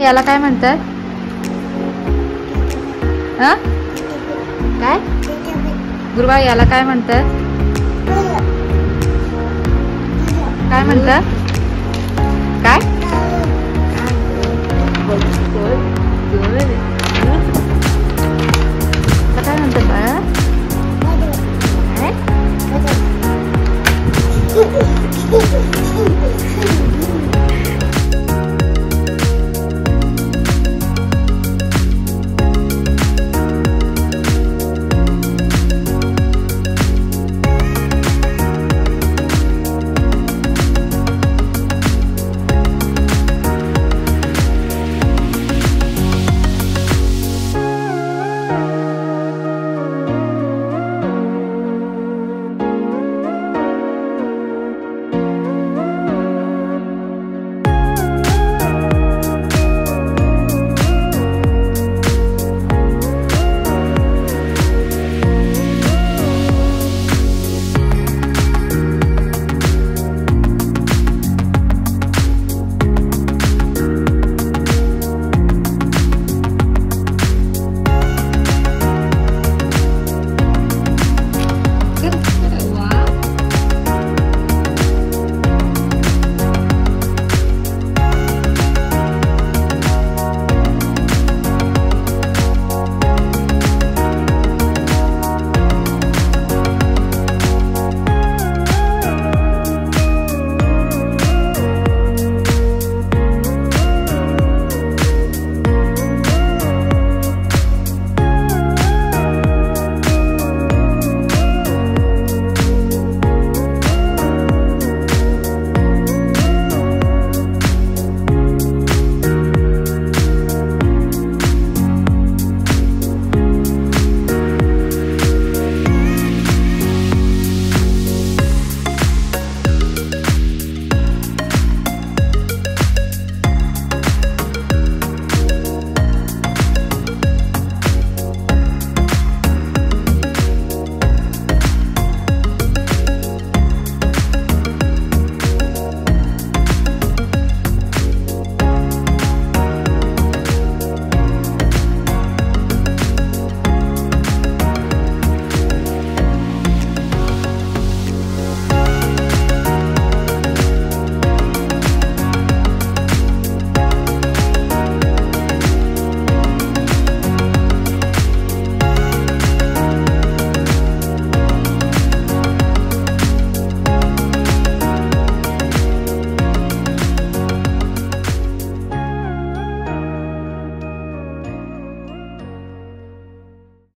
याला काय म्हणतात? काय? गुरुबा याला काय म्हणतात? काय म्हणतात? काय?